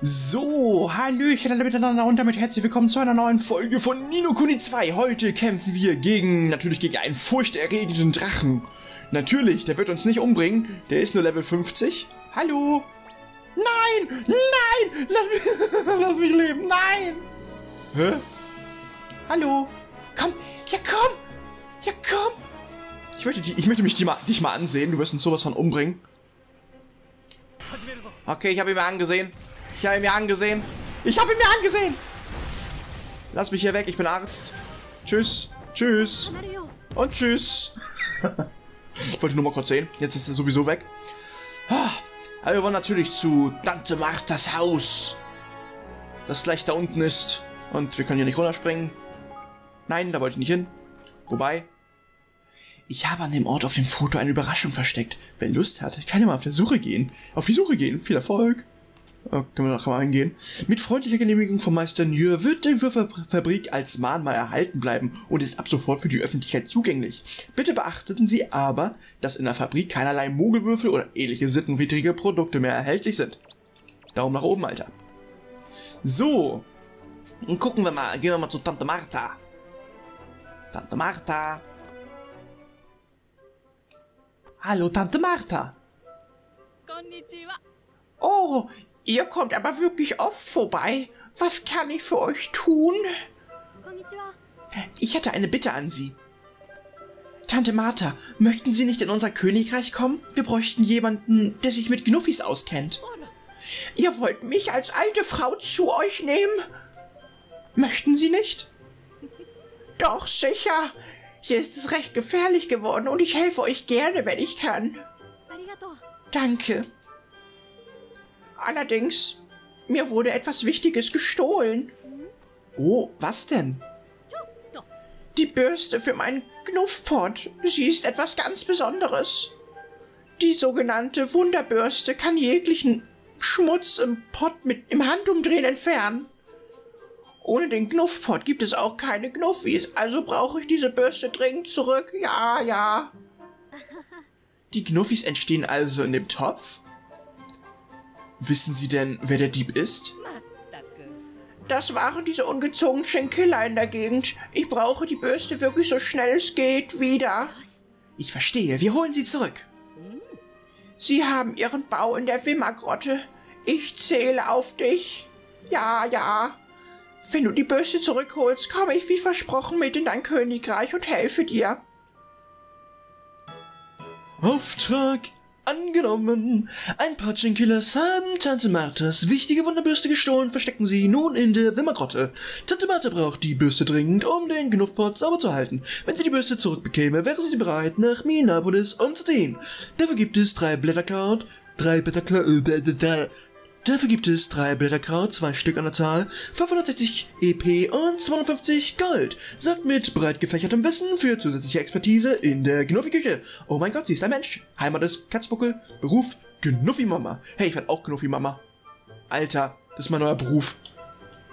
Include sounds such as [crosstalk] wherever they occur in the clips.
So, Hallöchen alle miteinander und damit herzlich willkommen zu einer neuen Folge von Nino Kuni 2. Heute kämpfen wir gegen, natürlich gegen einen furchterregenden Drachen. Natürlich, der wird uns nicht umbringen, der ist nur Level 50. Hallo? Nein, nein, lass mich, [laughs] lass mich leben, nein. Hä? Hallo? Komm, ja komm, ja komm. Ich möchte, ich möchte mich mal, dich mal ansehen, du wirst uns sowas von umbringen. Okay, ich habe ihn mir angesehen. Ich habe ihn mir angesehen. Ich habe ihn mir angesehen. Lass mich hier weg, ich bin Arzt. Tschüss. Tschüss. Und tschüss. [laughs] ich wollte nur mal kurz sehen. Jetzt ist er sowieso weg. Ah, aber wir wollen natürlich zu Tante Marthas Haus. Das gleich da unten ist. Und wir können hier nicht runterspringen. Nein, da wollte ich nicht hin. Wobei, ich habe an dem Ort auf dem Foto eine Überraschung versteckt. Wer Lust hat, kann ja mal auf der Suche gehen. Auf die Suche gehen. Viel Erfolg. Oh, können wir noch mal eingehen. Mit freundlicher Genehmigung vom Meister Nier wird die Würfelfabrik als Mahnmal erhalten bleiben und ist ab sofort für die Öffentlichkeit zugänglich. Bitte beachteten Sie aber, dass in der Fabrik keinerlei Mogelwürfel oder ähnliche sittenwidrige Produkte mehr erhältlich sind. Daumen nach oben, Alter. So. Und gucken wir mal, gehen wir mal zu Tante Martha. Tante Martha. Hallo, Tante Martha. Konnichiwa. Oh, ihr kommt aber wirklich oft vorbei. Was kann ich für euch tun? Ich hätte eine Bitte an Sie. Tante Martha, möchten Sie nicht in unser Königreich kommen? Wir bräuchten jemanden, der sich mit Knuffis auskennt. Ihr wollt mich als alte Frau zu euch nehmen? Möchten Sie nicht? [laughs] Doch, sicher. Hier ist es recht gefährlich geworden und ich helfe euch gerne, wenn ich kann. Danke. Allerdings, mir wurde etwas Wichtiges gestohlen. Oh, was denn? Die Bürste für meinen Knuffpot. Sie ist etwas ganz Besonderes. Die sogenannte Wunderbürste kann jeglichen Schmutz im Pott mit im Handumdrehen entfernen. Ohne den Knuffpot gibt es auch keine Knuffis, also brauche ich diese Bürste dringend zurück. Ja, ja. Die Knuffis entstehen also in dem Topf? Wissen Sie denn, wer der Dieb ist? Das waren diese ungezogenen Schenkiller in der Gegend. Ich brauche die Bürste wirklich so schnell es geht wieder. Ich verstehe. Wir holen sie zurück. Sie haben Ihren Bau in der Wimmergrotte. Ich zähle auf dich. Ja, ja. Wenn du die Bürste zurückholst, komme ich wie versprochen mit in dein Königreich und helfe dir. Auftrag angenommen. Ein paar Chinkillers haben Tante Marthas wichtige Wunderbürste gestohlen, verstecken sie nun in der Wimmergrotte. Tante Martha braucht die Bürste dringend, um den Knuffpot sauber zu halten. Wenn sie die Bürste zurückbekäme, wäre sie bereit, nach Minapolis umzuziehen. Dafür gibt es drei Blätterkraut, drei Blätterkraut, äh, Dafür gibt es drei Blätterkraut, zwei Stück an der Zahl, 560 EP und 250 Gold. Sorgt mit breit gefächertem Wissen für zusätzliche Expertise in der Gnuffi-Küche. Oh mein Gott, sie ist ein Mensch. Heimat ist Katzbuckel, Beruf Gnuffi-Mama. Hey, ich werd auch Gnuffi-Mama. Alter, das ist mein neuer Beruf.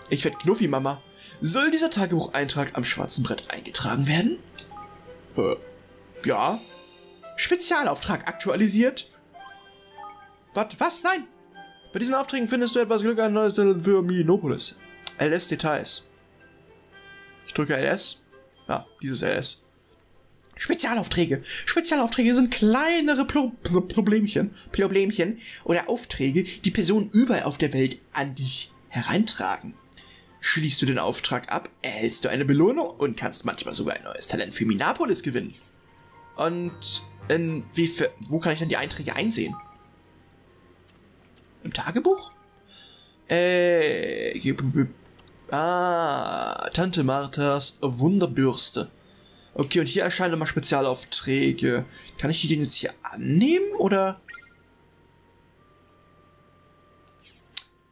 Ich werd Gnuffi-Mama. Soll dieser Tagebucheintrag am schwarzen Brett eingetragen werden? Äh, ja. Spezialauftrag aktualisiert. Was? Was? Nein! Bei diesen Aufträgen findest du etwas Glück an neuer Stelle für Minopolis. LS Details. Ich drücke LS. Ja, dieses LS. Spezialaufträge. Spezialaufträge sind kleinere Pro Pro Problemchen, Problemchen oder Aufträge, die Personen überall auf der Welt an dich hereintragen. Schließt du den Auftrag ab, erhältst du eine Belohnung und kannst manchmal sogar ein neues Talent für Minapolis gewinnen. Und in wie für, wo kann ich dann die Einträge einsehen? Im Tagebuch? Äh. Ah, Tante Marthas Wunderbürste. Okay, und hier erscheinen mal Spezialaufträge. Kann ich die denn jetzt hier annehmen oder?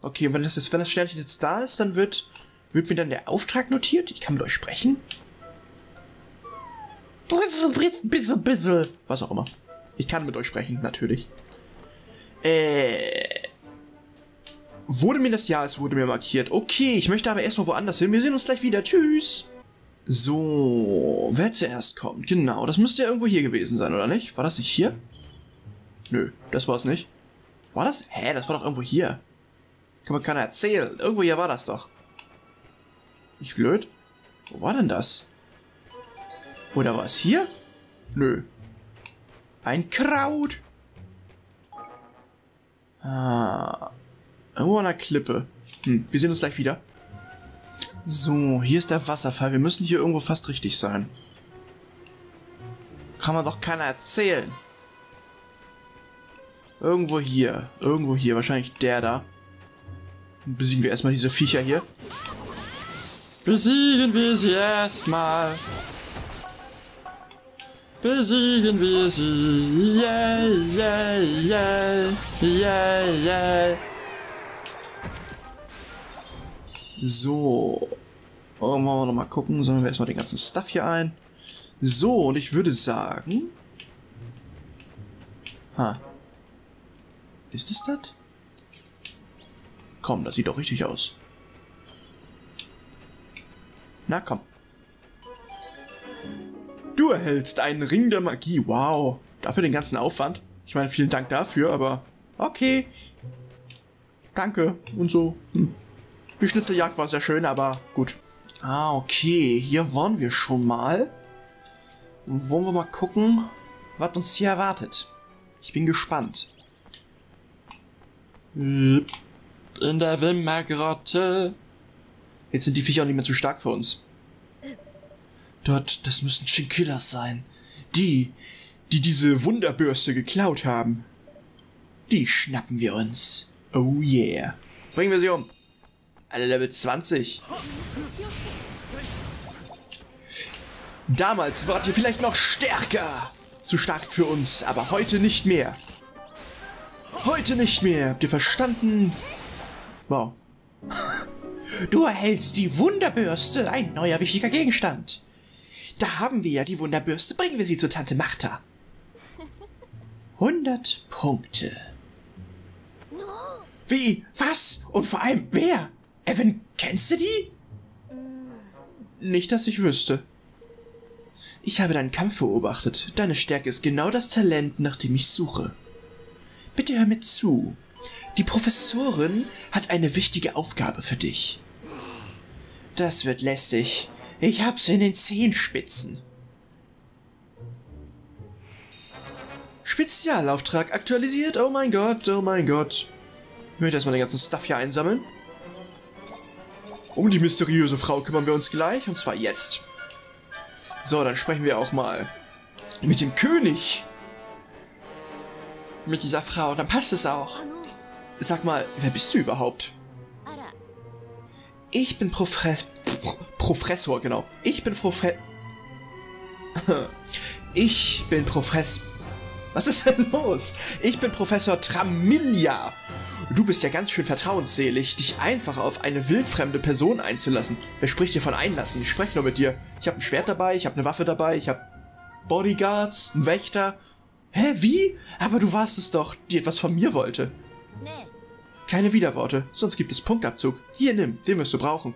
Okay, und wenn das, jetzt, wenn das Sternchen jetzt da ist, dann wird, wird mir dann der Auftrag notiert. Ich kann mit euch sprechen. Brissel, brissel, bissel, bissel. Was auch immer. Ich kann mit euch sprechen, natürlich. Äh. Wurde mir das Ja, es wurde mir markiert. Okay, ich möchte aber erstmal woanders hin. Wir sehen uns gleich wieder. Tschüss. So, wer zuerst kommt. Genau, das müsste ja irgendwo hier gewesen sein, oder nicht? War das nicht hier? Nö, das war es nicht. War das? Hä, das war doch irgendwo hier. Kann man keiner erzählen. Irgendwo hier war das doch. Nicht blöd? Wo war denn das? Oder war es hier? Nö. Ein Kraut. Ah. Irgendwo an der Klippe. Hm, wir sehen uns gleich wieder. So, hier ist der Wasserfall. Wir müssen hier irgendwo fast richtig sein. Kann man doch keiner erzählen. Irgendwo hier. Irgendwo hier. Wahrscheinlich der da. Besiegen wir erstmal diese Viecher hier. Besiegen wir sie erstmal. Besiegen wir sie. Yay, yay, yay, yay, yay. So. Wollen wir noch mal gucken. Sammeln wir erstmal den ganzen Stuff hier ein. So, und ich würde sagen... Ha. Ist es das? Komm, das sieht doch richtig aus. Na komm. Du erhältst einen Ring der Magie. Wow. Dafür den ganzen Aufwand. Ich meine, vielen Dank dafür, aber okay. Danke und so. Hm. Die Schnitzeljagd war sehr schön, aber gut. Ah, okay. Hier waren wir schon mal. Und wollen wir mal gucken, was uns hier erwartet. Ich bin gespannt. In der Wimmergrotte. Jetzt sind die Viecher auch nicht mehr zu stark für uns. Dort, das müssen Chinchillas sein. Die, die diese Wunderbürste geklaut haben. Die schnappen wir uns. Oh yeah. Bringen wir sie um. Alle Level 20. Damals wart ihr vielleicht noch stärker. Zu stark für uns, aber heute nicht mehr. Heute nicht mehr. Habt ihr verstanden? Wow. [laughs] Du erhältst die Wunderbürste, ein neuer wichtiger Gegenstand. Da haben wir ja die Wunderbürste. Bringen wir sie zu Tante Martha. [laughs] 100 Punkte. Wie? Was? Und vor allem wer? Evan, kennst du die? Nicht, dass ich wüsste. Ich habe deinen Kampf beobachtet. Deine Stärke ist genau das Talent, nach dem ich suche. Bitte hör mir zu. Die Professorin hat eine wichtige Aufgabe für dich. Das wird lästig. Ich hab's in den Zehenspitzen. Spezialauftrag aktualisiert. Oh mein Gott, oh mein Gott. Ich möchte erstmal den ganzen Stuff hier einsammeln. Um die mysteriöse Frau kümmern wir uns gleich, und zwar jetzt. So, dann sprechen wir auch mal mit dem König. Mit dieser Frau, dann passt es auch. Sag mal, wer bist du überhaupt? Ich bin Profes Pro Professor, genau. Ich bin Profe... [laughs] Ich bin Profess... Was ist denn los? Ich bin Professor Tramilia. Du bist ja ganz schön vertrauensselig, dich einfach auf eine wildfremde Person einzulassen. Wer spricht hier von einlassen? Ich spreche nur mit dir. Ich habe ein Schwert dabei, ich habe eine Waffe dabei, ich habe Bodyguards, einen Wächter. Hä, wie? Aber du warst es doch, die etwas von mir wollte. Nee. Keine Widerworte, sonst gibt es Punktabzug. Hier, nimm, den wirst du brauchen.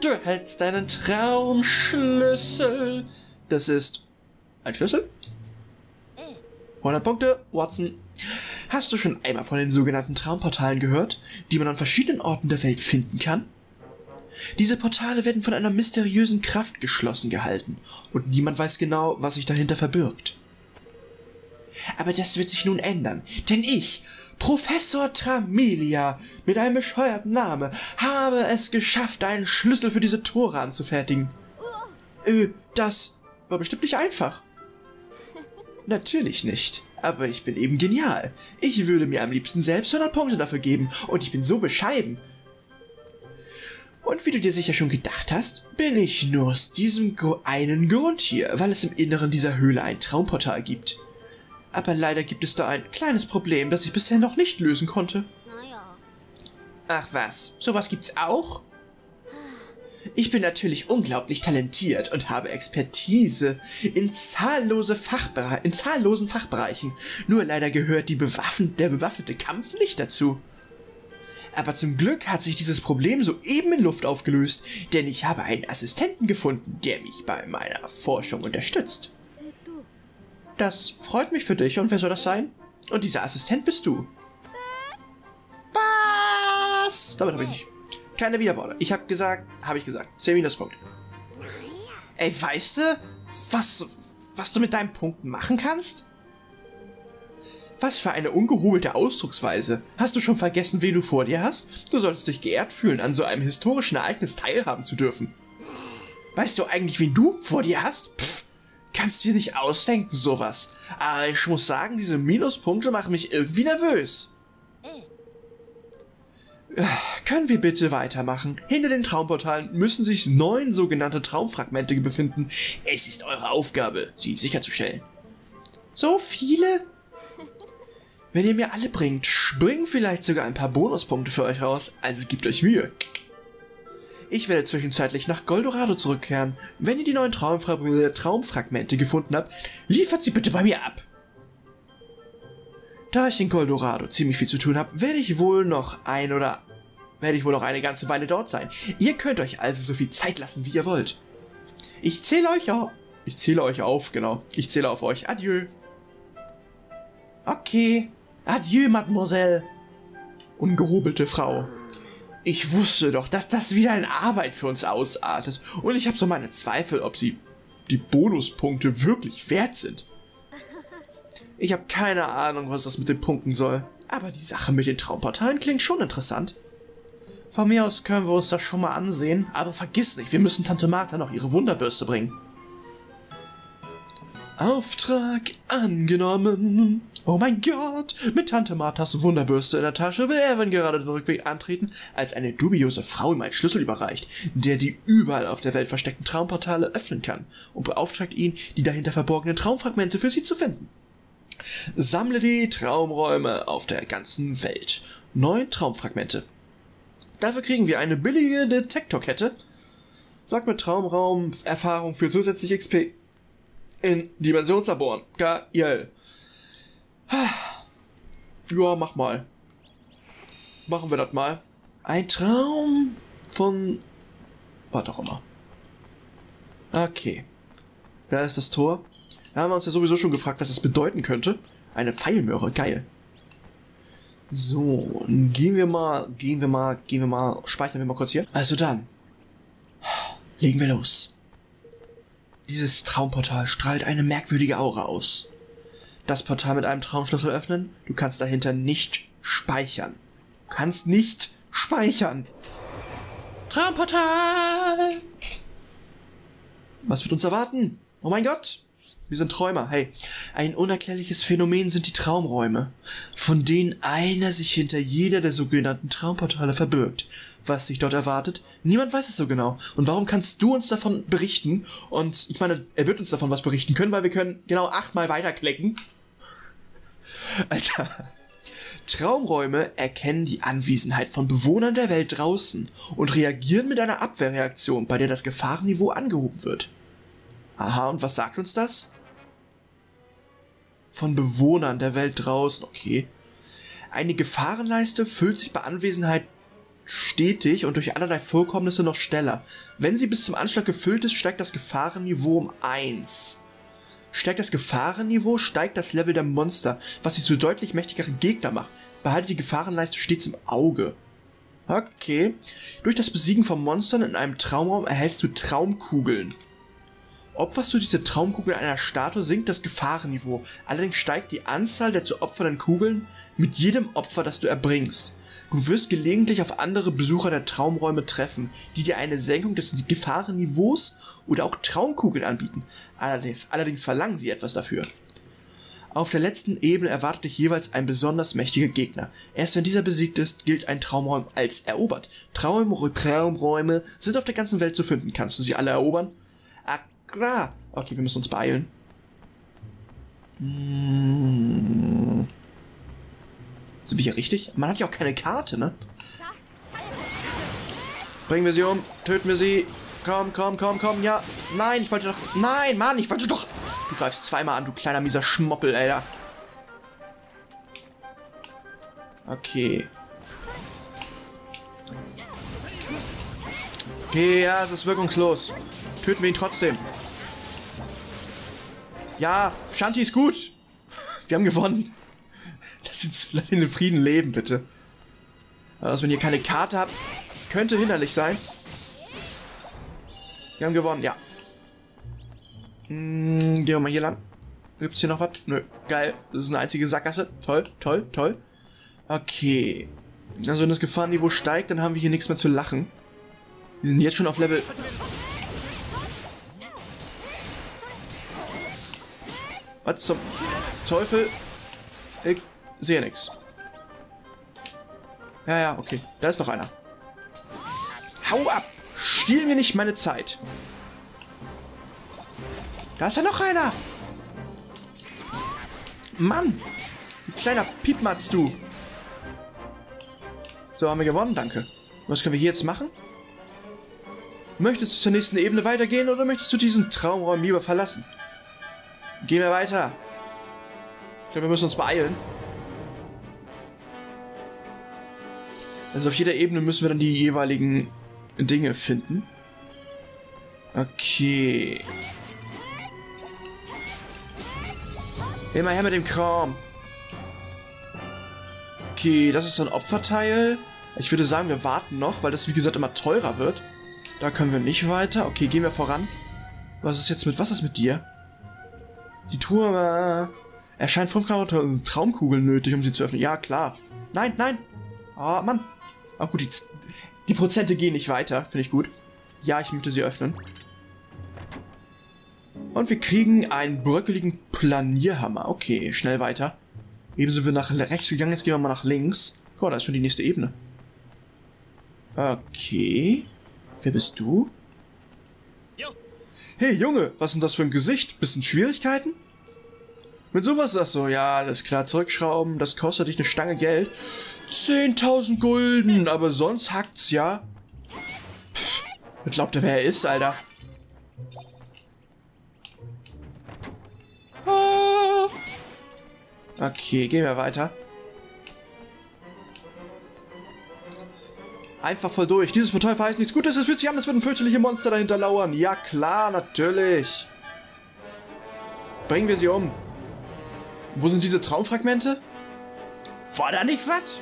Du hältst deinen Traumschlüssel. Das ist... Ein Schlüssel? 100 Punkte, Watson. Hast du schon einmal von den sogenannten Traumportalen gehört, die man an verschiedenen Orten der Welt finden kann? Diese Portale werden von einer mysteriösen Kraft geschlossen gehalten und niemand weiß genau, was sich dahinter verbirgt. Aber das wird sich nun ändern, denn ich, Professor Tramelia, mit einem bescheuerten Namen, habe es geschafft, einen Schlüssel für diese Tore anzufertigen. Äh, das war bestimmt nicht einfach. [laughs] Natürlich nicht. Aber ich bin eben genial. Ich würde mir am liebsten selbst 100 Punkte dafür geben und ich bin so bescheiden. Und wie du dir sicher schon gedacht hast, bin ich nur aus diesem einen Grund hier, weil es im Inneren dieser Höhle ein Traumportal gibt. Aber leider gibt es da ein kleines Problem, das ich bisher noch nicht lösen konnte. Ach was, sowas gibt's auch? Ich bin natürlich unglaublich talentiert und habe Expertise in, zahllose Fachbere in zahllosen Fachbereichen. Nur leider gehört bewaffn der bewaffnete Kampf nicht dazu. Aber zum Glück hat sich dieses Problem soeben in Luft aufgelöst, denn ich habe einen Assistenten gefunden, der mich bei meiner Forschung unterstützt. Das freut mich für dich und wer soll das sein? Und dieser Assistent bist du. Was? Damit habe ich nicht. Keine Widerworte. Ich habe gesagt, habe ich gesagt. 10 Minuspunkte. Ey, weißt du, was, was du mit deinen Punkten machen kannst? Was für eine ungehobelte Ausdrucksweise. Hast du schon vergessen, wen du vor dir hast? Du solltest dich geehrt fühlen, an so einem historischen Ereignis teilhaben zu dürfen. Weißt du eigentlich, wen du vor dir hast? Pff, kannst dir nicht ausdenken, sowas. Aber ich muss sagen, diese Minuspunkte machen mich irgendwie nervös. Können wir bitte weitermachen? Hinter den Traumportalen müssen sich neun sogenannte Traumfragmente befinden. Es ist eure Aufgabe, sie sicherzustellen. So viele? [laughs] Wenn ihr mir alle bringt, springen vielleicht sogar ein paar Bonuspunkte für euch raus, also gebt euch Mühe. Ich werde zwischenzeitlich nach Goldorado zurückkehren. Wenn ihr die neuen Traumfra äh, Traumfragmente gefunden habt, liefert sie bitte bei mir ab. Da ich in Goldorado ziemlich viel zu tun habe, werde ich wohl noch ein oder werde ich wohl noch eine ganze Weile dort sein. Ihr könnt euch also so viel Zeit lassen, wie ihr wollt. Ich zähle euch auf. Ich zähle euch auf, genau. Ich zähle auf euch. Adieu. Okay. Adieu, Mademoiselle. Ungehobelte Frau. Ich wusste doch, dass das wieder eine Arbeit für uns ausartet. Und ich habe so meine Zweifel, ob sie die Bonuspunkte wirklich wert sind. Ich habe keine Ahnung, was das mit den Punkten soll. Aber die Sache mit den Traumportalen klingt schon interessant. Von mir aus können wir uns das schon mal ansehen, aber vergiss nicht, wir müssen Tante Martha noch ihre Wunderbürste bringen. Auftrag angenommen. Oh mein Gott, mit Tante Marthas Wunderbürste in der Tasche will Evan gerade den Rückweg antreten, als eine dubiose Frau ihm einen Schlüssel überreicht, der die überall auf der Welt versteckten Traumportale öffnen kann und beauftragt ihn, die dahinter verborgenen Traumfragmente für sie zu finden. Sammle die Traumräume auf der ganzen Welt. Neun Traumfragmente. Dafür kriegen wir eine billige Detektorkette. Sagt mit Traumraum Erfahrung für zusätzliche XP. In Dimensionslaboren. Geil. [sighs] Ja, mach mal. Machen wir das mal. Ein Traum von... Was auch immer. Okay. Da ist das Tor. Da haben wir uns ja sowieso schon gefragt, was das bedeuten könnte. Eine Pfeilmöhre, geil. So, gehen wir mal, gehen wir mal, gehen wir mal, speichern wir mal kurz hier. Also dann, legen wir los. Dieses Traumportal strahlt eine merkwürdige Aura aus. Das Portal mit einem Traumschlüssel öffnen, du kannst dahinter nicht speichern. Du kannst nicht speichern. Traumportal! Was wird uns erwarten? Oh mein Gott! Wir sind Träumer. Hey, ein unerklärliches Phänomen sind die Traumräume, von denen einer sich hinter jeder der sogenannten Traumportale verbirgt. Was sich dort erwartet, niemand weiß es so genau. Und warum kannst du uns davon berichten? Und ich meine, er wird uns davon was berichten können, weil wir können genau achtmal weiterklicken. [laughs] Alter. Traumräume erkennen die Anwesenheit von Bewohnern der Welt draußen und reagieren mit einer Abwehrreaktion, bei der das Gefahrenniveau angehoben wird. Aha, und was sagt uns das? Von Bewohnern der Welt draußen, okay. Eine Gefahrenleiste füllt sich bei Anwesenheit stetig und durch allerlei Vorkommnisse noch schneller. Wenn sie bis zum Anschlag gefüllt ist, steigt das Gefahrenniveau um 1. Steigt das Gefahrenniveau, steigt das Level der Monster, was sie zu deutlich mächtigeren Gegner macht. Behalte die Gefahrenleiste stets im Auge. Okay. Durch das Besiegen von Monstern in einem Traumraum erhältst du Traumkugeln. Opferst du diese Traumkugel einer Statue, sinkt das Gefahrenniveau. Allerdings steigt die Anzahl der zu opfernden Kugeln mit jedem Opfer, das du erbringst. Du wirst gelegentlich auf andere Besucher der Traumräume treffen, die dir eine Senkung des Gefahrenniveaus oder auch Traumkugeln anbieten. Allerdings, verlangen sie etwas dafür. Auf der letzten Ebene erwartet dich jeweils ein besonders mächtiger Gegner. Erst wenn dieser besiegt ist, gilt ein Traumraum als erobert. Traum Traumräume sind auf der ganzen Welt zu finden. Kannst du sie alle erobern? Klar. Okay, wir müssen uns beeilen. Hm. Sind wir hier richtig? Man hat ja auch keine Karte, ne? Bringen wir sie um. Töten wir sie. Komm, komm, komm, komm. Ja. Nein, ich wollte doch... Nein, Mann, ich wollte doch... Du greifst zweimal an, du kleiner mieser Schmoppel, Alter. Okay. Okay, ja, es ist wirkungslos. Töten wir ihn trotzdem. Ja, Shanti ist gut. Wir haben gewonnen. Lass ihn, lass ihn in Frieden leben, bitte. Also, dass man hier keine Karte hat, könnte hinderlich sein. Wir haben gewonnen, ja. Hm, gehen wir mal hier lang. Gibt's hier noch was? Nö. Geil. Das ist eine einzige Sackgasse. Toll, toll, toll. Okay. Also wenn das Gefahrenniveau steigt, dann haben wir hier nichts mehr zu lachen. Wir sind jetzt schon auf Level... Was zum Teufel? Ich sehe nichts. Ja, ja, okay. Da ist noch einer. Hau ab! Stiehl mir nicht meine Zeit. Da ist ja noch einer! Mann! Kleiner Piepmatz, du! So, haben wir gewonnen, danke. Was können wir hier jetzt machen? Möchtest du zur nächsten Ebene weitergehen oder möchtest du diesen Traumraum lieber verlassen? Gehen wir weiter. Ich glaube, wir müssen uns beeilen. Also auf jeder Ebene müssen wir dann die jeweiligen Dinge finden. Okay. Immer her mit dem Kram. Okay, das ist so ein Opferteil. Ich würde sagen, wir warten noch, weil das wie gesagt immer teurer wird. Da können wir nicht weiter. Okay, gehen wir voran. Was ist jetzt mit, was ist mit dir? Die Tour äh, erscheint 5 Traumkugeln nötig, um sie zu öffnen. Ja, klar. Nein, nein. Oh, Mann. Ah, gut, die, die Prozente gehen nicht weiter. Finde ich gut. Ja, ich möchte sie öffnen. Und wir kriegen einen bröckeligen Planierhammer. Okay, schnell weiter. Eben sind wir nach rechts gegangen, jetzt gehen wir mal nach links. Guck mal, da ist schon die nächste Ebene. Okay. Wer bist du? Hey Junge, was ist denn das für ein Gesicht? Bisschen Schwierigkeiten? Mit sowas sagst du, ja, alles klar, zurückschrauben, das kostet dich eine Stange Geld. 10.000 Gulden, aber sonst hackt's ja. Pff, glaubt er, wer er ist, Alter? Ah. Okay, gehen wir weiter. Einfach voll durch. Dieses Portal verheißt nichts Gutes. Es fühlt sich an, als würden fürchterliche Monster dahinter lauern. Ja klar, natürlich. Bringen wir sie um. Wo sind diese Traumfragmente? War da nicht was?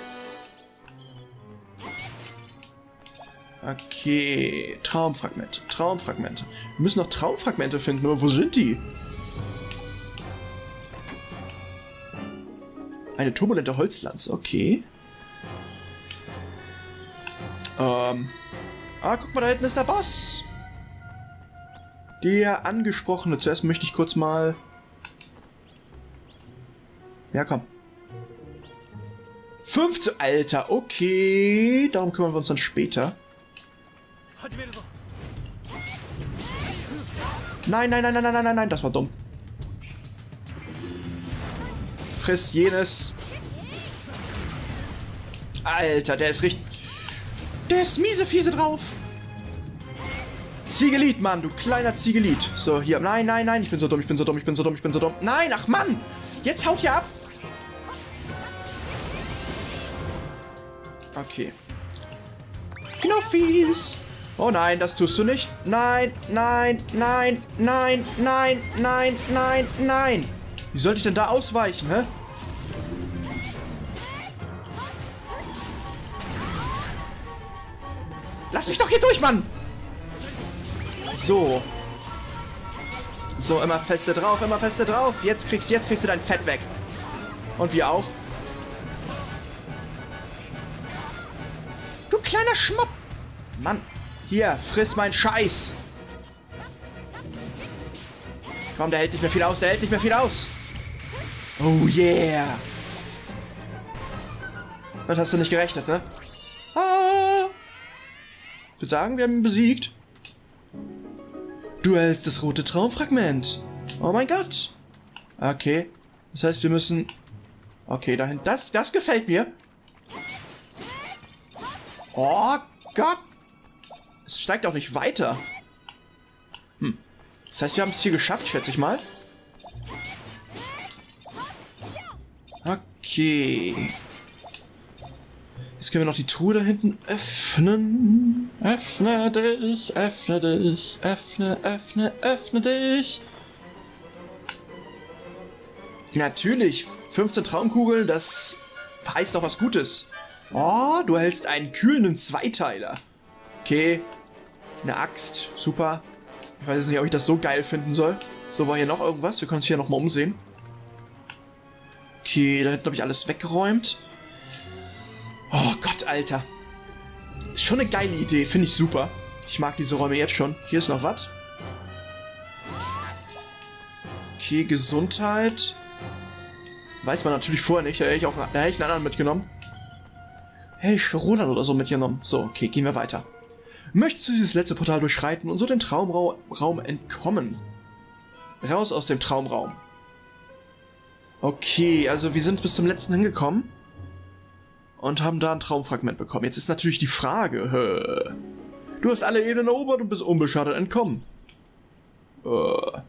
Okay, Traumfragmente, Traumfragmente. Wir müssen noch Traumfragmente finden, aber wo sind die? Eine turbulente Holzlanze, okay. Ähm. Ah, guck mal, da hinten ist der Boss. Der angesprochene. Zuerst möchte ich kurz mal... Ja, komm. 15... Alter, okay. Darum kümmern wir uns dann später. Nein, nein, nein, nein, nein, nein, nein, das war dumm. Friss jenes. Alter, der ist richtig... Der ist miese fiese drauf. Ziegelit, Mann, du kleiner Ziegelit. So, hier. Nein, nein, nein, ich bin so dumm, ich bin so dumm, ich bin so dumm, ich bin so dumm. Nein, ach Mann! Jetzt haut hier ab! Okay. Knuffis! Oh nein, das tust du nicht. Nein, nein, nein, nein, nein, nein, nein, nein. Wie sollte ich denn da ausweichen, hä? Lass mich doch hier durch, Mann! So. So, immer feste drauf, immer feste drauf. Jetzt kriegst, jetzt kriegst du dein Fett weg. Und wir auch. Du kleiner Schmupp. Mann. Hier, friss mein Scheiß. Komm, der hält nicht mehr viel aus, der hält nicht mehr viel aus. Oh yeah. Das hast du nicht gerechnet, ne? Ich würde sagen, wir haben ihn besiegt. Du hältst das rote Traumfragment. Oh mein Gott. Okay. Das heißt, wir müssen... Okay, dahin. Das, das gefällt mir. Oh Gott. Es steigt auch nicht weiter. Hm. Das heißt, wir haben es hier geschafft, schätze ich mal. Okay. Jetzt können wir noch die Truhe da hinten öffnen. Öffne dich, öffne dich, öffne, öffne, öffne dich. Natürlich, 15 Traumkugeln, das heißt doch was Gutes. Oh, du hältst einen kühlenden Zweiteiler. Okay. Eine Axt. Super. Ich weiß jetzt nicht, ob ich das so geil finden soll. So, war hier noch irgendwas? Wir können uns hier nochmal umsehen. Okay, da hinten habe ich alles weggeräumt. Oh Gott, Alter. Ist schon eine geile Idee, finde ich super. Ich mag diese Räume jetzt schon. Hier ist noch was. Okay, Gesundheit. Weiß man natürlich vorher nicht. Da hätte ich auch da hätte ich einen anderen mitgenommen. Hey, ich Roland oder so mitgenommen. So, okay, gehen wir weiter. Möchtest du dieses letzte Portal durchschreiten und so den Traumraum Raum entkommen? Raus aus dem Traumraum. Okay, also wir sind bis zum letzten hingekommen. Und haben da ein Traumfragment bekommen. Jetzt ist natürlich die Frage, hä? Du hast alle Ebenen erobert und bist unbeschadet entkommen. Äh.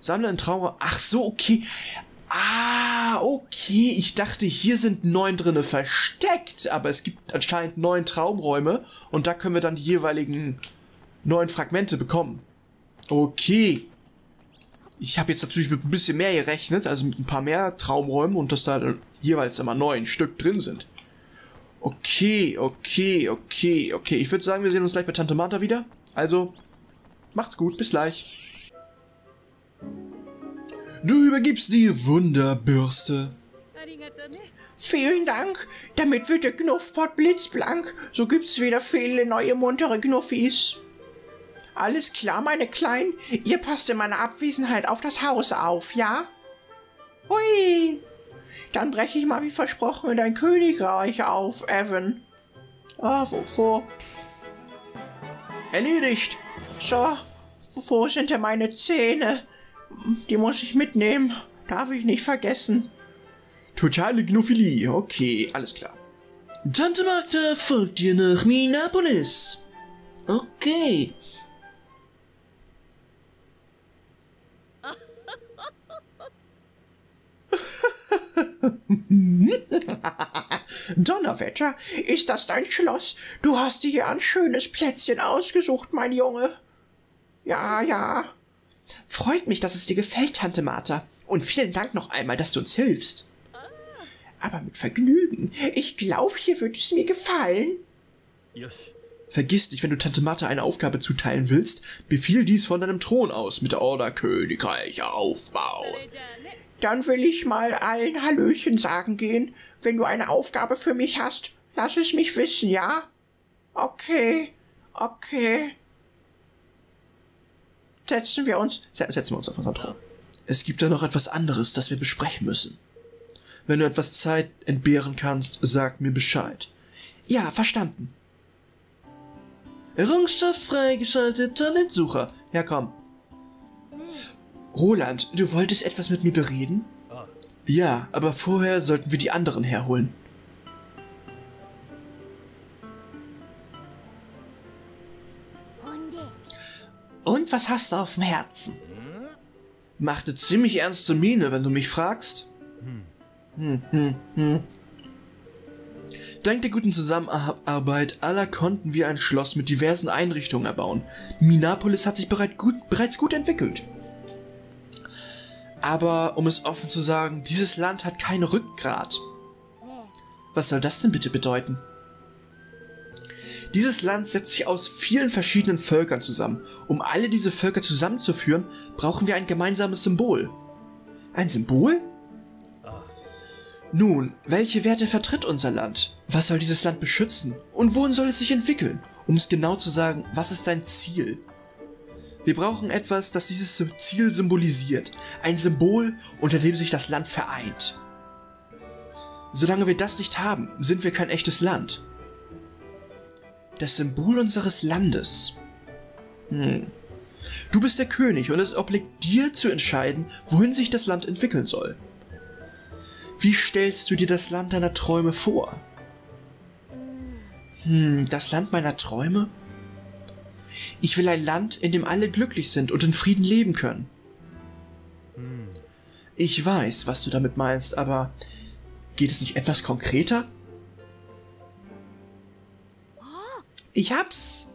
Sammle einen Traumraum. Ach so, okay. Ah, okay. Ich dachte, hier sind neun drinne versteckt, aber es gibt anscheinend neun Traumräume und da können wir dann die jeweiligen neun Fragmente bekommen. Okay. Ich habe jetzt natürlich mit ein bisschen mehr gerechnet, also mit ein paar mehr Traumräumen und dass da jeweils immer neun Stück drin sind. Okay, okay, okay, okay. Ich würde sagen, wir sehen uns gleich bei Tante Martha wieder. Also, macht's gut, bis gleich. Du übergibst die Wunderbürste. Vielen Dank. Damit wird der Knuffpot blitzblank. So gibt's wieder viele neue muntere Knuffis. Alles klar, meine Kleinen. Ihr passt in meiner Abwesenheit auf das Haus auf, ja? Hui! Dann breche ich mal wie versprochen in dein Königreich auf, Evan. Ah, wo, wo? Erledigt. So, wo sind denn meine Zähne? Die muss ich mitnehmen. Darf ich nicht vergessen. Totale Gnophilie. Okay, alles klar. Tante Magda folgt dir nach Minneapolis. Okay. [laughs] Donnerwetter, ist das dein Schloss? Du hast dir hier ein schönes Plätzchen ausgesucht, mein Junge. Ja, ja. Freut mich, dass es dir gefällt, Tante Martha. Und vielen Dank noch einmal, dass du uns hilfst. Aber mit Vergnügen. Ich glaube, hier wird es mir gefallen. よし Vergiss nicht, wenn du Tante Martha eine Aufgabe zuteilen willst, befiehl dies von deinem Thron aus mit der Order Königreiche aufbauen. Dann will ich mal allen Hallöchen sagen gehen. Wenn du eine Aufgabe für mich hast, lass es mich wissen, ja? Okay, okay. Setzen wir uns, setzen wir uns auf unseren Traum. Es gibt da noch etwas anderes, das wir besprechen müssen. Wenn du etwas Zeit entbehren kannst, sag mir Bescheid. Ja, verstanden. Errungenschaft freigeschaltet, Talentsucher. Ja, komm, Roland, du wolltest etwas mit mir bereden? Ja, aber vorher sollten wir die anderen herholen. Und was hast du auf dem Herzen? Machte ziemlich ernste Miene, wenn du mich fragst. Hm, hm, hm. Dank der guten Zusammenarbeit aller konnten wir ein Schloss mit diversen Einrichtungen erbauen. Minapolis hat sich bereit gut, bereits gut entwickelt. Aber um es offen zu sagen, dieses Land hat kein Rückgrat. Was soll das denn bitte bedeuten? Dieses Land setzt sich aus vielen verschiedenen Völkern zusammen. Um alle diese Völker zusammenzuführen, brauchen wir ein gemeinsames Symbol. Ein Symbol? Nun, welche Werte vertritt unser Land? Was soll dieses Land beschützen? Und wohin soll es sich entwickeln? Um es genau zu sagen, was ist dein Ziel? Wir brauchen etwas, das dieses Ziel symbolisiert. Ein Symbol, unter dem sich das Land vereint. Solange wir das nicht haben, sind wir kein echtes Land. Das Symbol unseres Landes. Hm. Du bist der König und es obliegt dir zu entscheiden, wohin sich das Land entwickeln soll. Wie stellst du dir das Land deiner Träume vor? Hm, das Land meiner Träume? Ich will ein Land, in dem alle glücklich sind und in Frieden leben können. Ich weiß, was du damit meinst, aber geht es nicht etwas konkreter? Ich hab's!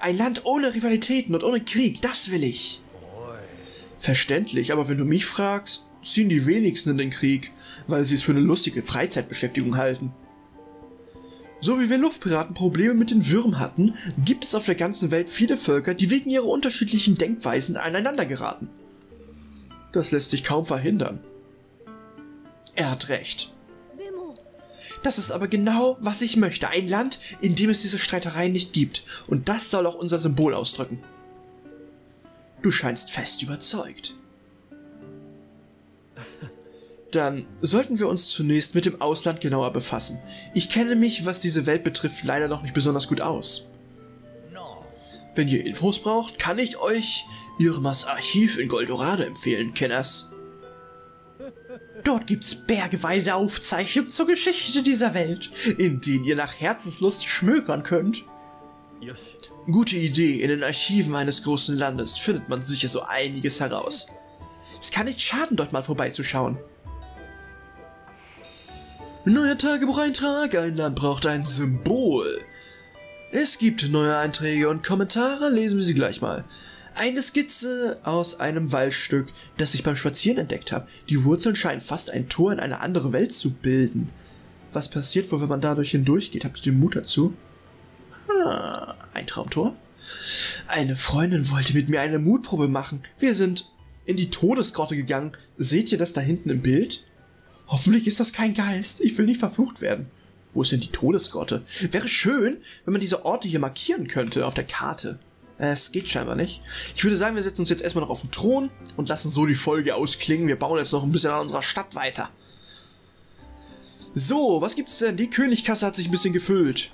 Ein Land ohne Rivalitäten und ohne Krieg, das will ich. Verständlich, aber wenn du mich fragst, ziehen die wenigsten in den Krieg, weil sie es für eine lustige Freizeitbeschäftigung halten. So wie wir Luftpiraten Probleme mit den Würmen hatten, gibt es auf der ganzen Welt viele Völker, die wegen ihrer unterschiedlichen Denkweisen aneinander geraten. Das lässt sich kaum verhindern. Er hat recht. Das ist aber genau, was ich möchte. Ein Land, in dem es diese Streitereien nicht gibt. Und das soll auch unser Symbol ausdrücken. Du scheinst fest überzeugt. Dann sollten wir uns zunächst mit dem Ausland genauer befassen. Ich kenne mich, was diese Welt betrifft, leider noch nicht besonders gut aus. Wenn ihr Infos braucht, kann ich euch Irmas Archiv in Goldorado empfehlen, Kenners. Dort gibt's bergeweise Aufzeichnungen zur Geschichte dieser Welt, in denen ihr nach Herzenslust schmökern könnt. Gute Idee, in den Archiven eines großen Landes findet man sicher so einiges heraus. Es kann nicht schaden, dort mal vorbeizuschauen. Neuer Tagebucheintrag, ein Land braucht ein Symbol. Es gibt neue Einträge und Kommentare, lesen wir sie gleich mal. Eine Skizze aus einem Waldstück, das ich beim Spazieren entdeckt habe. Die Wurzeln scheinen fast ein Tor in eine andere Welt zu bilden. Was passiert wohl, wenn man dadurch hindurchgeht? Habt ihr den Mut dazu? Ah, ein Traumtor? Eine Freundin wollte mit mir eine Mutprobe machen. Wir sind in die Todesgrotte gegangen. Seht ihr das da hinten im Bild? Hoffentlich ist das kein Geist. Ich will nicht verflucht werden. Wo ist denn die Todesgrotte? Wäre schön, wenn man diese Orte hier markieren könnte auf der Karte. Äh, Es geht scheinbar nicht. Ich würde sagen, wir setzen uns jetzt erstmal noch auf den Thron und lassen so die Folge ausklingen. Wir bauen jetzt noch ein bisschen an unserer Stadt weiter. So, was gibt's denn? Die Königkasse hat sich ein bisschen gefüllt.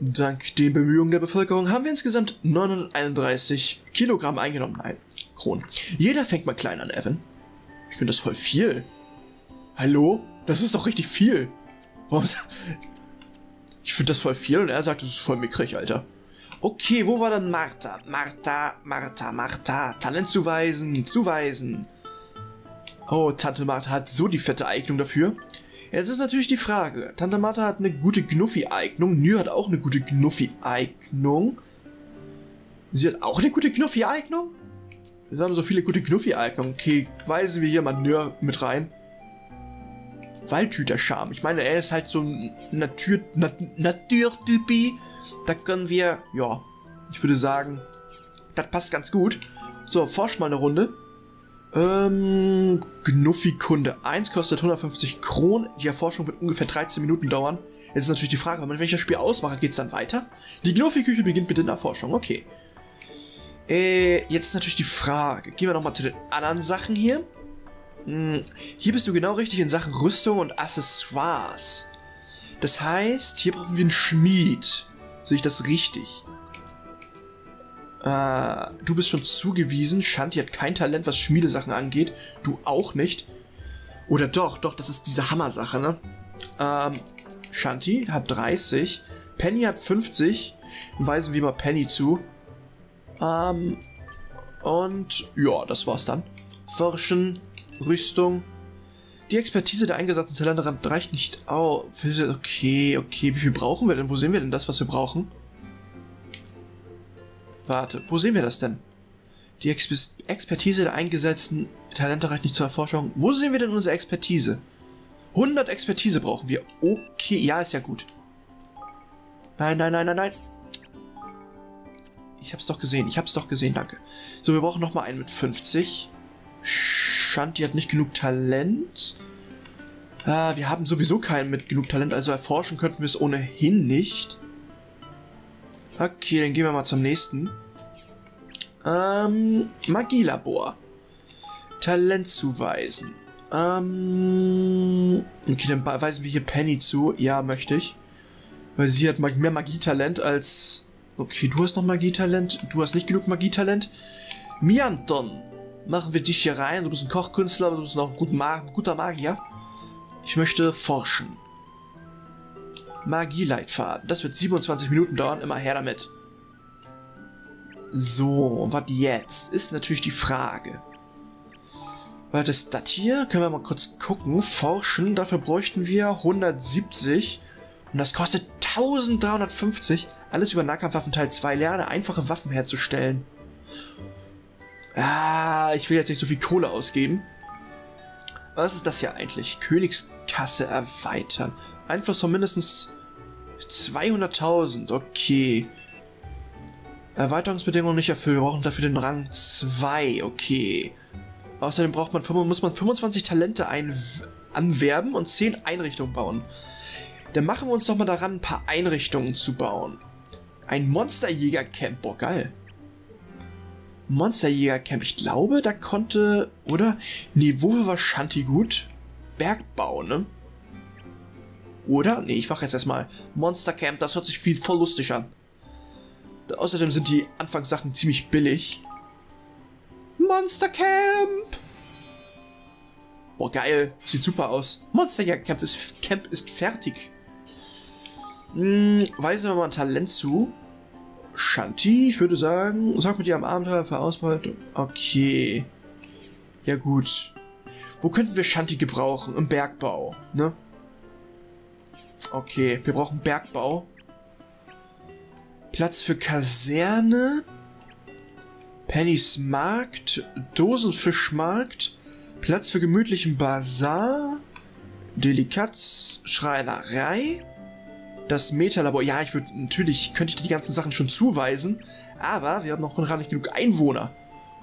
Dank den Bemühungen der Bevölkerung haben wir insgesamt 931 Kilogramm eingenommen. Nein, Kronen. Jeder fängt mal klein an, Evan. Ich finde das voll viel. Hallo? Das ist doch richtig viel. Warum? Ich finde das voll viel und er sagt, das ist voll mickrig, Alter. Okay, wo war dann Martha? Martha, Martha, Martha. Talent zuweisen, zuweisen. Oh, Tante Martha hat so die fette Eignung dafür. Jetzt ist natürlich die Frage. Tante Martha hat eine gute Gnuffi-Eignung. Nür hat auch eine gute Gnuffi-Eignung. Sie hat auch eine gute Gnuffi-Eignung? Wir haben so viele gute Gnuffi-Eignungen. Okay, weisen wir hier mal Nür mit rein. Waldhüter-Charme. Ich meine, er ist halt so ein Natur... Nat Naturtypi. Da können wir... Ja, ich würde sagen, das passt ganz gut. So, forsch mal eine Runde. Ähm, Gnuffi-Kunde 1 kostet 150 Kronen. Die Erforschung wird ungefähr 13 Minuten dauern. Jetzt ist natürlich die Frage, wenn ich das Spiel ausmache, geht es dann weiter? Die Gnuffi-Küche beginnt mit der Erforschung, okay. Äh, jetzt ist natürlich die Frage. Gehen wir nochmal zu den anderen Sachen hier. Hm, hier bist du genau richtig in Sachen Rüstung und Accessoires. Das heißt, hier brauchen wir einen Schmied. Sehe ich das richtig? Äh, du bist schon zugewiesen. Shanti hat kein Talent, was Schmiedesachen angeht. Du auch nicht. Oder doch, doch, das ist diese Hammer-Sache, ne? Ähm, Shanti hat 30. Penny hat 50. Weisen wir mal Penny zu. Ähm, und ja, das war's dann. Forschen, Rüstung. Die Expertise der eingesetzten Zylinder reicht nicht aus. Okay, okay, wie viel brauchen wir denn? Wo sehen wir denn das, was wir brauchen? Warte, wo sehen wir das denn? Die Exper Expertise der eingesetzten Talente reicht nicht zur Erforschung. Wo sehen wir denn unsere Expertise? 100 Expertise brauchen wir. Okay, ja, ist ja gut. Nein, nein, nein, nein, nein. Ich hab's doch gesehen, ich hab's doch gesehen, danke. So, wir brauchen nochmal einen mit 50. Shanti hat nicht genug Talent. Ah, wir haben sowieso keinen mit genug Talent, also erforschen könnten wir es ohnehin nicht. Okay, dann gehen wir mal zum nächsten. Ähm, Magielabor. Talent zuweisen. Ähm, okay, dann weisen wir hier Penny zu. Ja, möchte ich. Weil sie hat mehr Magietalent als... Okay, du hast noch Magietalent. Du hast nicht genug Magietalent. Mianton. Machen wir dich hier rein. Du bist ein Kochkünstler, aber du bist noch ein guter Magier. Ich möchte forschen. Magieleitfaden. Das wird 27 Minuten dauern. Immer her damit. So, und was jetzt? Ist natürlich die Frage. Was ist das hier? Können wir mal kurz gucken. Forschen. Dafür bräuchten wir 170. Und das kostet 1350. Alles über Nahkampfwaffen Teil 2. Lerne einfache Waffen herzustellen. Ah, ich will jetzt nicht so viel Kohle ausgeben. Was ist das hier eigentlich? Königskasse erweitern. Einfluss von mindestens 200.000. Okay. Erweiterungsbedingungen nicht erfüllt. Wir brauchen dafür den Rang 2. Okay. Außerdem braucht man, muss man 25 Talente ein, anwerben und 10 Einrichtungen bauen. Dann machen wir uns doch mal daran, ein paar Einrichtungen zu bauen. Ein Monsterjäger-Camp. Boah, geil. Monsterjäger-Camp. Ich glaube, da konnte, oder? Nee, wo war Shanti gut? Bergbau, ne? Oder? Nee, ich mache jetzt erstmal Monstercamp. Das hört sich viel voll lustig an. Außerdem sind die Anfangssachen ziemlich billig. Monstercamp! Boah, geil. Sieht super aus. Monsterjäger-Camp ist, Camp ist fertig. Hm, weisen wir mal ein Talent zu. Shanti, ich würde sagen, sag mit am Abenteuer für Ausbeute. Okay. Ja gut. Wo könnten wir Shanti gebrauchen? Im Bergbau, ne? Okay, wir brauchen Bergbau. Platz für Kaserne. Pennys Markt. Dosenfischmarkt. Platz für gemütlichen Bazar. Delikatz. Schreinerei das Metalabor. Ja, ich würde natürlich könnte ich die ganzen Sachen schon zuweisen, aber wir haben noch gar nicht genug Einwohner,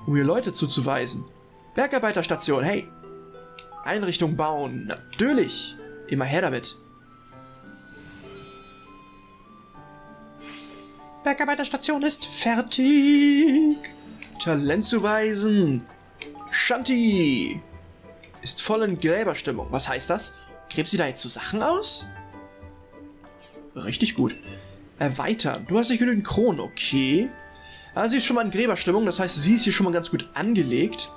um hier Leute zuzuweisen. Bergarbeiterstation, hey. Einrichtung bauen, natürlich. Immer her damit. Bergarbeiterstation ist fertig. Talent zuweisen. Shanti ist voll in Gräberstimmung. Was heißt das? Gräbt sie da jetzt so Sachen aus? Richtig gut. Erweitern. Du hast nicht genügend Kronen, okay. Also sie ist schon mal in Gräberstimmung, das heißt, sie ist hier schon mal ganz gut angelegt.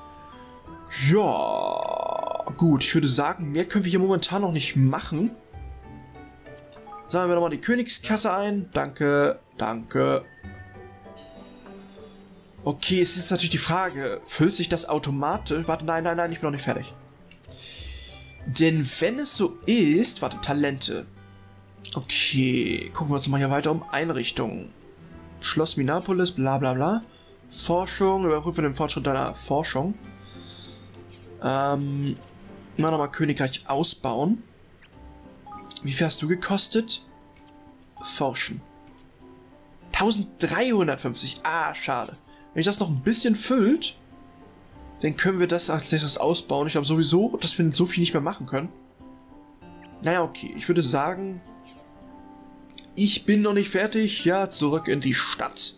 Ja, gut. Ich würde sagen, mehr können wir hier momentan noch nicht machen. Sagen wir nochmal die Königskasse ein. Danke, danke. Okay, ist jetzt natürlich die Frage, füllt sich das automatisch? Warte, nein, nein, nein, ich bin noch nicht fertig. Denn wenn es so ist, warte, Talente. Okay, gucken wir uns mal hier weiter um. Einrichtungen. Schloss Minapolis, bla bla bla. Forschung, überprüfe den Fortschritt deiner Forschung. Ähm, mal nochmal Königreich ausbauen. Wie viel hast du gekostet? Forschen. 1350. Ah, schade. Wenn ich das noch ein bisschen füllt, dann können wir das als nächstes ausbauen. Ich glaube sowieso, dass wir so viel nicht mehr machen können. Naja, okay. Ich würde sagen, ich bin noch nicht fertig. Ja, zurück in die Stadt.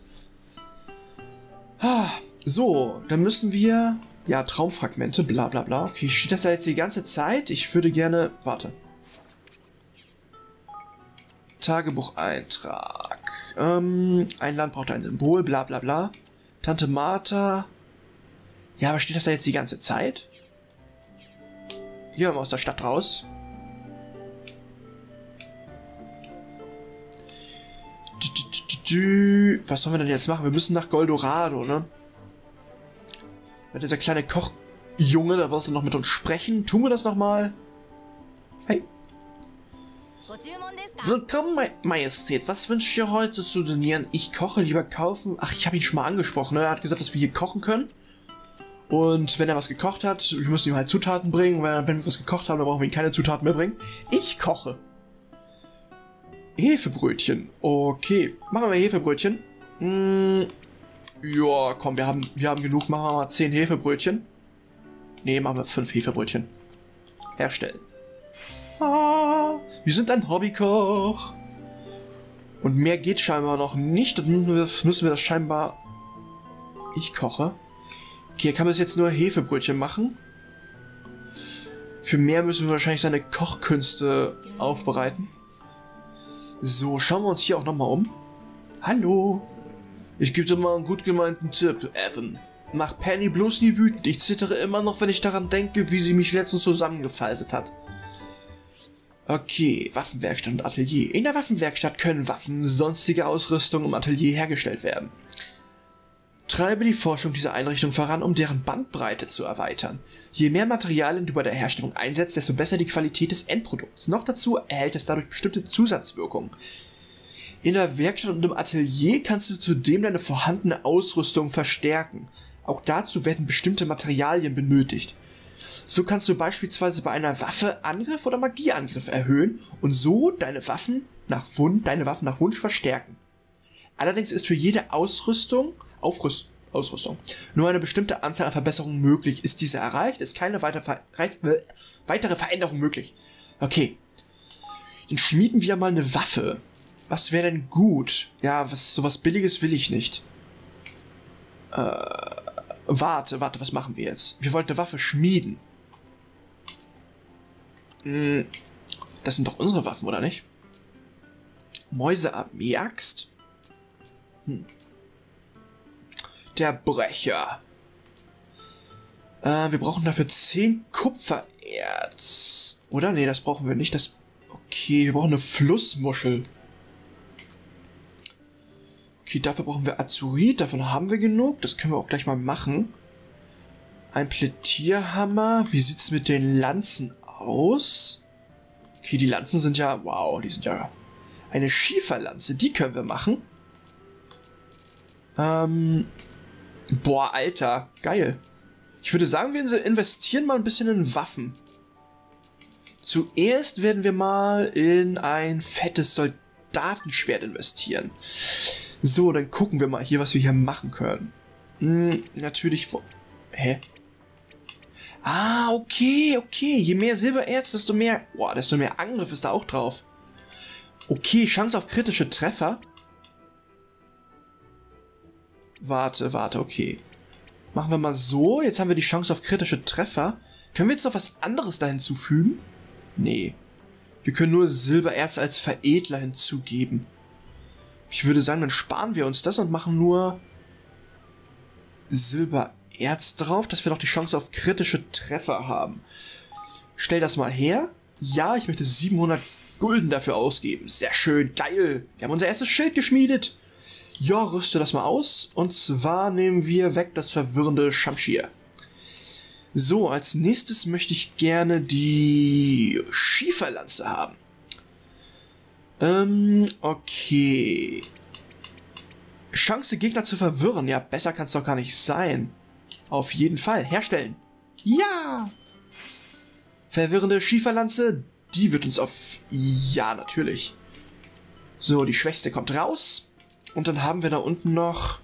So, dann müssen wir... Ja, Traumfragmente, bla bla bla. Okay, steht das da jetzt die ganze Zeit? Ich würde gerne... Warte. Tagebucheintrag. Ähm, ein Land braucht ein Symbol, bla bla bla. Tante Martha. Ja, aber steht das da jetzt die ganze Zeit? Wir mal aus der Stadt raus. Was sollen wir denn jetzt machen? Wir müssen nach Goldorado, ne? Dieser kleine Kochjunge, der wollte noch mit uns sprechen. Tun wir das nochmal? Hey. Willkommen, Majestät. Was wünscht ihr heute zu dinieren? Ich koche, lieber kaufen. Ach, ich habe ihn schon mal angesprochen. Ne? Er hat gesagt, dass wir hier kochen können. Und wenn er was gekocht hat, wir müssen ihm halt Zutaten bringen. Wenn, wenn wir was gekocht haben, dann brauchen wir ihm keine Zutaten mehr bringen. Ich koche. Hefebrötchen. Okay, machen wir Hefebrötchen. Hm, ja, komm, wir haben, wir haben genug. Machen wir mal 10 Hefebrötchen. Ne, machen wir 5 Hefebrötchen. Herstellen. Ah, wir sind ein Hobbykoch. Und mehr geht scheinbar noch nicht. Dann müssen wir das scheinbar... Ich koche. Okay, kann man jetzt nur Hefebrötchen machen. Für mehr müssen wir wahrscheinlich seine Kochkünste aufbereiten. So, schauen wir uns hier auch nochmal um. Hallo. Ich gebe dir mal einen gut gemeinten Tipp, Evan. Mach Penny bloß nie wütend. Ich zittere immer noch, wenn ich daran denke, wie sie mich letztens zusammengefaltet hat. Okay, Waffenwerkstatt und Atelier. In der Waffenwerkstatt können Waffen, sonstige Ausrüstung im Atelier hergestellt werden. Treibe die Forschung dieser Einrichtung voran, um deren Bandbreite zu erweitern. Je mehr Materialien du bei der Herstellung einsetzt, desto besser die Qualität des Endprodukts. Noch dazu erhält es dadurch bestimmte Zusatzwirkungen. In der Werkstatt und im Atelier kannst du zudem deine vorhandene Ausrüstung verstärken. Auch dazu werden bestimmte Materialien benötigt. So kannst du beispielsweise bei einer Waffe Angriff oder Magieangriff erhöhen und so deine Waffen nach Wunsch, deine Waffen nach Wunsch verstärken. Allerdings ist für jede Ausrüstung, Aufrüst, Ausrüstung, nur eine bestimmte Anzahl an Verbesserungen möglich. Ist diese erreicht, ist keine weitere, Ver weitere Veränderung möglich. Okay. Dann schmieden wir mal eine Waffe. Was wäre denn gut? Ja, was sowas billiges will ich nicht. Äh, warte, warte, was machen wir jetzt? Wir wollten eine Waffe schmieden. Hm, das sind doch unsere Waffen, oder nicht? Mäusearmee-Axt? Hm. Der Brecher. Äh, wir brauchen dafür 10 Kupfererz. Oder? Nee, das brauchen wir nicht. Das. Okay, wir brauchen eine Flussmuschel. Okay, dafür brauchen wir Azurit. Davon haben wir genug. Das können wir auch gleich mal machen. Ein Plätierhammer. Wie sieht's mit den Lanzen aus? Okay, die Lanzen sind ja... Wow, die sind ja... Eine Schieferlanze, die können wir machen. Ähm... Boah, Alter. Geil. Ich würde sagen, wir investieren mal ein bisschen in Waffen. Zuerst werden wir mal in ein fettes Soldatenschwert investieren. So, dann gucken wir mal hier, was wir hier machen können. Hm, natürlich... Hä? Ah, okay, okay. Je mehr Silbererz, desto mehr... Boah, desto mehr Angriff ist da auch drauf. Okay, Chance auf kritische Treffer. Warte, warte, okay. Machen wir mal so. Jetzt haben wir die Chance auf kritische Treffer. Können wir jetzt noch was anderes da hinzufügen? Nee. Wir können nur Silbererz als Veredler hinzugeben. Ich würde sagen, dann sparen wir uns das und machen nur Silbererz drauf, dass wir doch die Chance auf kritische Treffer haben. Stell das mal her. Ja, ich möchte 700 Gulden dafür ausgeben. Sehr schön, geil. Wir haben unser erstes Schild geschmiedet. Ja, rüste das mal aus. Und zwar nehmen wir weg das verwirrende Shamshir. So, als nächstes möchte ich gerne die Schieferlanze haben. Ähm, okay. Chance, Gegner zu verwirren. Ja, besser kann es doch gar nicht sein. Auf jeden Fall. Herstellen. Ja! Verwirrende Schieferlanze. Die wird uns auf... Ja, natürlich. So, die Schwächste kommt raus. Und dann haben wir da unten noch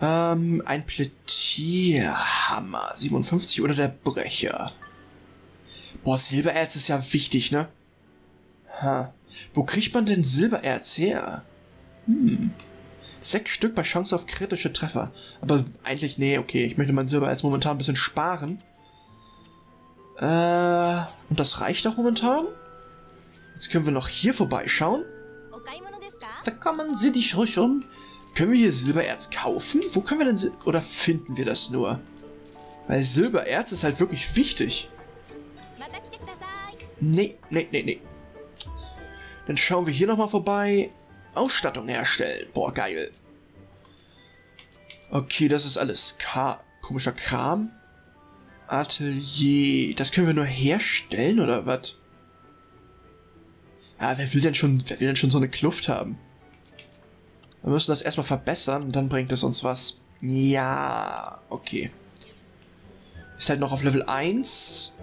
ähm, ein Plätierhammer. 57 oder der Brecher. Boah, Silbererz ist ja wichtig, ne? Ha. Wo kriegt man denn Silbererz her? Hm. Sechs Stück bei Chance auf kritische Treffer. Aber eigentlich, nee, okay. Ich möchte mein Silbererz momentan ein bisschen sparen. Äh, und das reicht auch momentan? Jetzt können wir noch hier vorbeischauen. Willkommen, sind die schon? Können wir hier Silbererz kaufen? Wo können wir denn... Sil oder finden wir das nur? Weil Silbererz ist halt wirklich wichtig. Nee, nee, nee, nee. Dann schauen wir hier nochmal vorbei. Ausstattung herstellen. Boah, geil. Okay, das ist alles Ka komischer Kram. Atelier. Das können wir nur herstellen, oder was? Ja, wer will denn schon, wer will denn schon so eine Kluft haben? Wir müssen das erstmal verbessern, dann bringt es uns was. Ja, okay. Ist halt noch auf Level 1.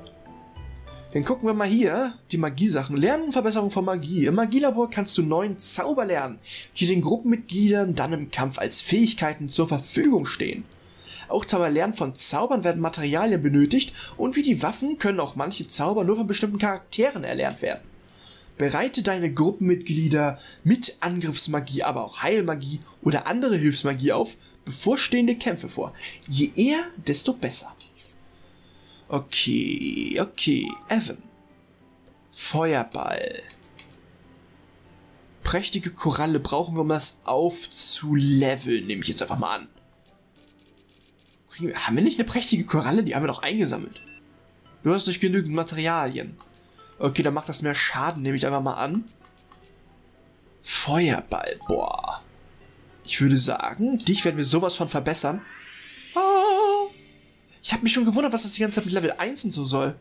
Dann gucken wir mal hier, die Magiesachen. Lernen Verbesserung von Magie. Im Magielabor kannst du neun Zauber lernen, die den Gruppenmitgliedern dann im Kampf als Fähigkeiten zur Verfügung stehen. Auch zum Erlernen von Zaubern werden Materialien benötigt und wie die Waffen können auch manche Zauber nur von bestimmten Charakteren erlernt werden. Bereite deine Gruppenmitglieder mit Angriffsmagie, aber auch Heilmagie oder andere Hilfsmagie auf bevorstehende Kämpfe vor. Je eher, desto besser. Okay, okay, Evan. Feuerball. Prächtige Koralle brauchen wir, um das aufzuleveln, nehme ich jetzt einfach mal an. Haben wir nicht eine prächtige Koralle? Die haben wir doch eingesammelt. Du hast nicht genügend Materialien. Okay, dann macht das mehr Schaden, nehme ich einfach mal an. Feuerball, boah. Ich würde sagen, dich werden wir sowas von verbessern. Oh, ich habe mich schon gewundert, was das die ganze Zeit mit Level 1 und so soll.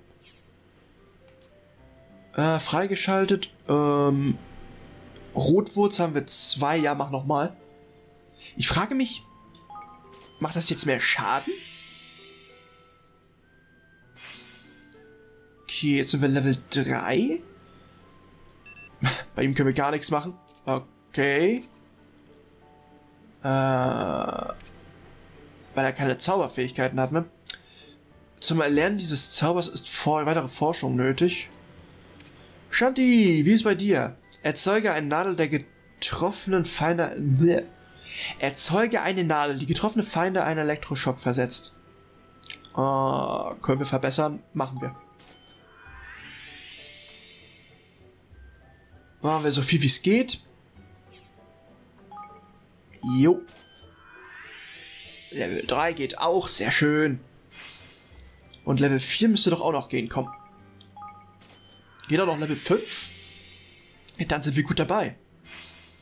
Äh, freigeschaltet. Ähm, Rotwurz haben wir zwei. Ja, mach nochmal. Ich frage mich, macht das jetzt mehr Schaden? Okay, jetzt sind wir Level 3. Bei ihm können wir gar nichts machen. Okay. Äh, weil er keine Zauberfähigkeiten hat, ne? Zum Erlernen dieses Zaubers ist vor weitere Forschung nötig. Shanti, wie ist bei dir? Erzeuge eine Nadel der getroffenen Feinde. Bleh. Erzeuge eine Nadel, die getroffene Feinde einen Elektroschock versetzt. Ah, können wir verbessern? Machen wir. Machen wir so viel wie es geht. Jo. Level 3 geht auch, sehr schön. Und Level 4 müsste doch auch noch gehen, komm. Geht auch noch Level 5? Ja, dann sind wir gut dabei.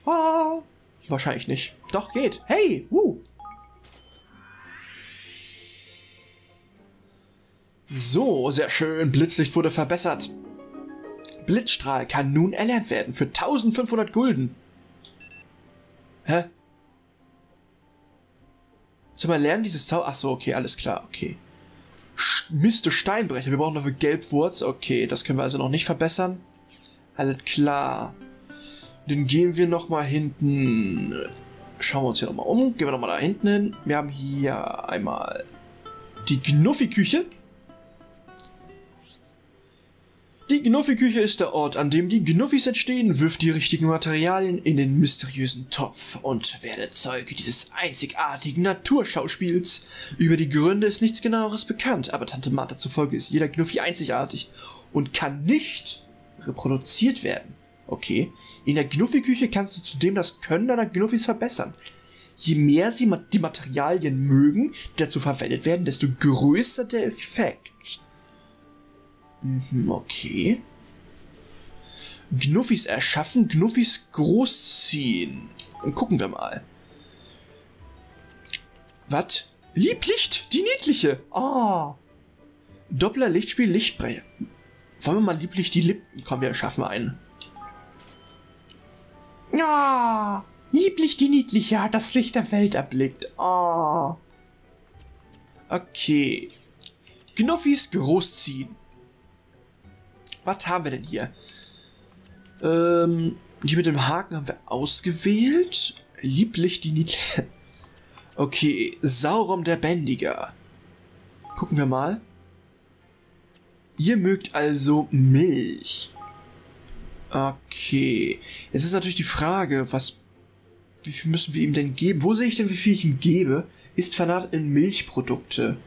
Ah, wahrscheinlich nicht. Doch, geht. Hey, uh. So, sehr schön. Blitzlicht wurde verbessert. Blitzstrahl kann nun erlernt werden für 1500 Gulden. Hä? Zum Erlernen dieses Tau... Ach so, okay, alles klar, okay. Sch Miste Steinbrecher, wir brauchen dafür Gelbwurz. Okay, das können wir also noch nicht verbessern. Alles klar. Dann gehen wir nochmal hinten... Schauen wir uns hier nochmal um. Gehen wir nochmal da hinten hin. Wir haben hier einmal die Gnuffi-Küche. Die Gnuffi-Küche ist der Ort, an dem die Gnuffis entstehen. Wirft die richtigen Materialien in den mysteriösen Topf und werde Zeuge dieses einzigartigen Naturschauspiels. Über die Gründe ist nichts genaueres bekannt, aber Tante Martha zufolge ist jeder Gnuffi einzigartig und kann nicht reproduziert werden. Okay, in der Gnuffi-Küche kannst du zudem das Können deiner Gnuffis verbessern. Je mehr sie die Materialien mögen, die dazu verwendet werden, desto größer der Effekt. Mhm, okay. Gnuffis erschaffen, Gnuffis großziehen. Und gucken wir mal. Was? Lieblicht, die niedliche. Ah. Oh. Doppler Lichtspiel, Lichtbrecher. Wollen wir mal lieblich die Lippen? Komm, wir schaffen einen. Ja. Oh. Lieblich die Niedliche hat das Licht der Welt erblickt. Ah. Oh. Okay. Gnuffis großziehen. Was haben wir denn hier? Ähm, die mit dem Haken haben wir ausgewählt. Lieblich die Niedliche. [laughs] Okay, Sauron der Bändiger. Gucken wir mal. Ihr mögt also Milch. Okay. Jetzt ist natürlich die Frage, was wie viel müssen wir ihm denn geben? Wo sehe ich denn, wie viel ich ihm gebe? Ist Fanat in Milchprodukte.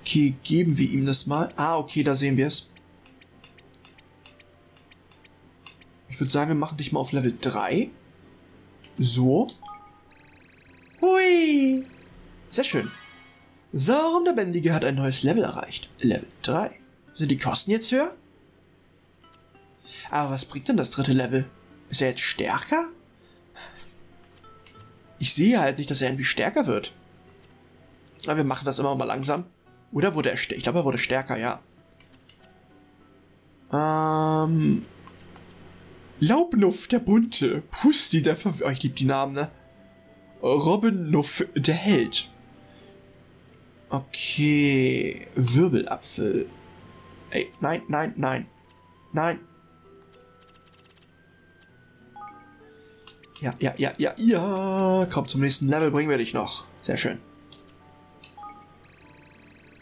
Okay, geben wir ihm das mal. Ah, okay, da sehen wir es. Ich würde sagen, wir machen dich mal auf Level 3. So. Hui. Sehr schön. Sauron der Bändige hat ein neues Level erreicht. Level 3. Sind die Kosten jetzt höher? Aber was bringt denn das dritte Level? Ist er jetzt stärker? Ich sehe halt nicht, dass er irgendwie stärker wird. Aber wir machen das immer mal langsam. Oder wurde er stärker? Ich glaube, er wurde stärker, ja. Ähm, Laubnuff der Bunte, Pusti der Ver... Oh, ich liebe die Namen, ne? Robbennuff der Held. Okay. Wirbelapfel. Ey, nein, nein, nein. Nein. Ja, ja, ja, ja, ja. Komm, zum nächsten Level bringen wir dich noch. Sehr schön.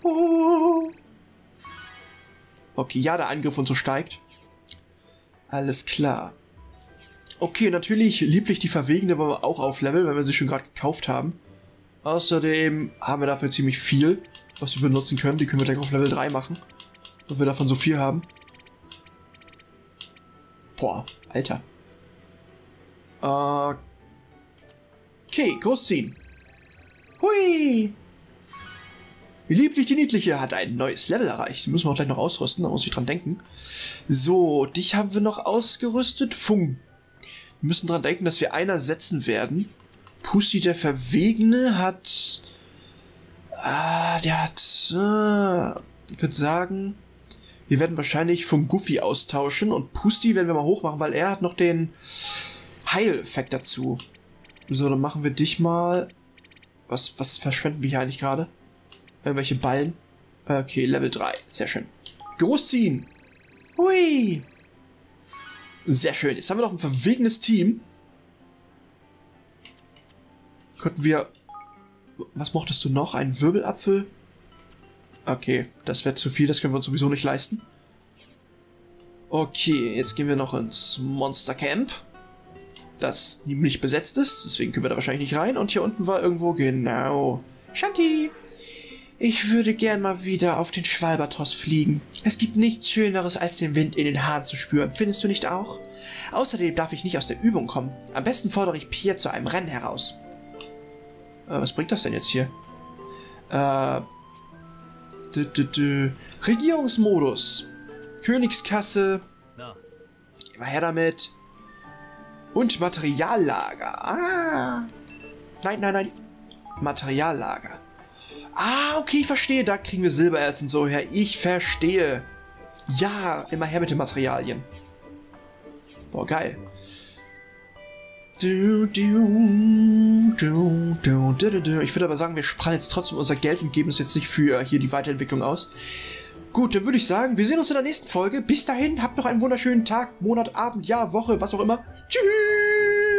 Oh. Okay, ja, der Angriff und so steigt. Alles klar. Okay, natürlich lieblich die Verwegene wollen wir auch aufleveln, weil wir sie schon gerade gekauft haben. Außerdem haben wir dafür ziemlich viel, was wir benutzen können. Die können wir gleich auf Level 3 machen. Und wir davon so viel haben. Boah, Alter. Okay, großziehen. Hui! Lieblich die Niedliche hat ein neues Level erreicht. Müssen wir auch gleich noch ausrüsten, da muss ich dran denken. So, dich haben wir noch ausgerüstet. Funk. Wir müssen dran denken, dass wir einer setzen werden. Pussy der Verwegene hat... Ah, der hat... Äh, ich würde sagen... Wir werden wahrscheinlich von Goofy austauschen und Pussy werden wir mal hochmachen, weil er hat noch den Heileffekt dazu. So, dann machen wir dich mal... Was, was verschwenden wir hier eigentlich gerade? Irgendwelche Ballen? Okay, Level 3. Sehr schön. Großziehen. Hui. Sehr schön. Jetzt haben wir noch ein verwegenes Team. Könnten wir... Was mochtest du noch? Ein Wirbelapfel? Okay, das wäre zu viel, das können wir uns sowieso nicht leisten. Okay, jetzt gehen wir noch ins Monster Camp. Das nicht besetzt ist, deswegen können wir da wahrscheinlich nicht rein. Und hier unten war irgendwo, genau. Shanti, ich würde gern mal wieder auf den Schwalbatross fliegen. Es gibt nichts Schöneres, als den Wind in den Haaren zu spüren. Findest du nicht auch? Außerdem darf ich nicht aus der Übung kommen. Am besten fordere ich Pierre zu einem Rennen heraus. Äh, was bringt das denn jetzt hier? Äh. Dü, dü, dü. Regierungsmodus. Königskasse. Immer her damit. Und Materiallager. Ah. Nein, nein, nein. Materiallager. Ah, okay, ich verstehe. Da kriegen wir Silbererz und so her. Ich verstehe. Ja, immer her mit den Materialien. Boah, geil. Ich würde aber sagen, wir sparen jetzt trotzdem unser Geld und geben es jetzt nicht für hier die Weiterentwicklung aus. Gut, dann würde ich sagen, wir sehen uns in der nächsten Folge. Bis dahin, habt noch einen wunderschönen Tag, Monat, Abend, Jahr, Woche, was auch immer. Tschüss!